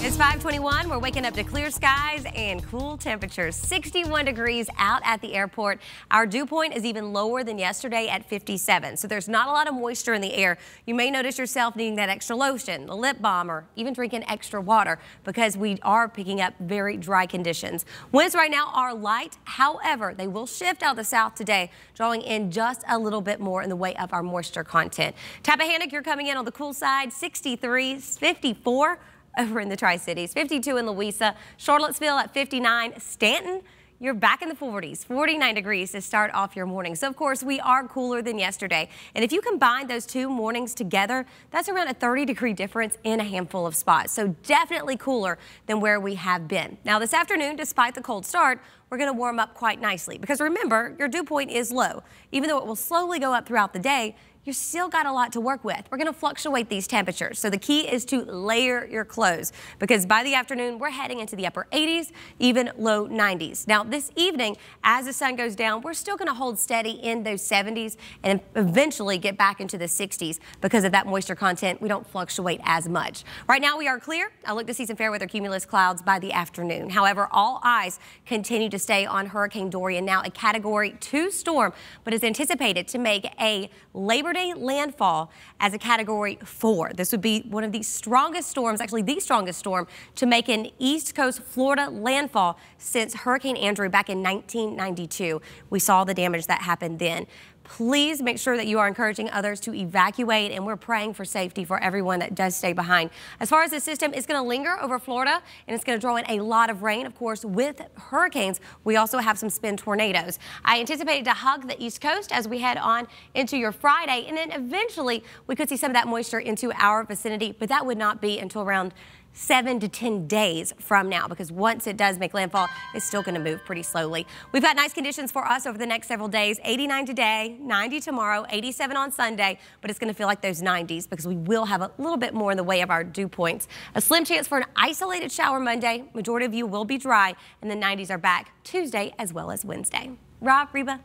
It's 521. We're waking up to clear skies and cool temperatures. 61 degrees out at the airport. Our dew point is even lower than yesterday at 57. So there's not a lot of moisture in the air. You may notice yourself needing that extra lotion, the lip balm, or even drinking extra water because we are picking up very dry conditions. Winds right now are light. However, they will shift out of the south today, drawing in just a little bit more in the way of our moisture content. Tappahannock, you're coming in on the cool side, 63, 54 over in the Tri-Cities, 52 in Louisa, Charlottesville at 59, Staunton, you're back in the 40s, 49 degrees to start off your morning. So, of course, we are cooler than yesterday. And if you combine those two mornings together, that's around a 30 degree difference in a handful of spots. So, definitely cooler than where we have been. Now, this afternoon, despite the cold start, we're going to warm up quite nicely because remember, your dew point is low. Even though it will slowly go up throughout the day, you still got a lot to work with. We're going to fluctuate these temperatures. So the key is to layer your clothes because by the afternoon, we're heading into the upper 80s, even low 90s. Now, this evening, as the sun goes down, we're still going to hold steady in those 70s and eventually get back into the 60s because of that moisture content. We don't fluctuate as much. Right now, we are clear. I look to see some fair weather cumulus clouds by the afternoon. However, all eyes continue to stay on Hurricane Dorian, now a Category 2 storm, but is anticipated to make a Labor Day landfall as a Category 4. This would be one of the strongest storms, actually the strongest storm, to make an East Coast Florida landfall since Hurricane Andrew back in 1992. We saw the damage that happened then. Please make sure that you are encouraging others to evacuate, and we're praying for safety for everyone that does stay behind. As far as the system, it's going to linger over Florida, and it's going to draw in a lot of rain. Of course, with hurricanes, we also have some spin tornadoes. I anticipated to hug the East Coast as we head on into your Friday, and then eventually we could see some of that moisture into our vicinity, but that would not be until around seven to 10 days from now because once it does make landfall, it's still going to move pretty slowly. We've got nice conditions for us over the next several days. 89 today, 90 tomorrow, 87 on Sunday, but it's going to feel like those 90s because we will have a little bit more in the way of our dew points. A slim chance for an isolated shower Monday. Majority of you will be dry and the 90s are back Tuesday as well as Wednesday. Rob, Reba.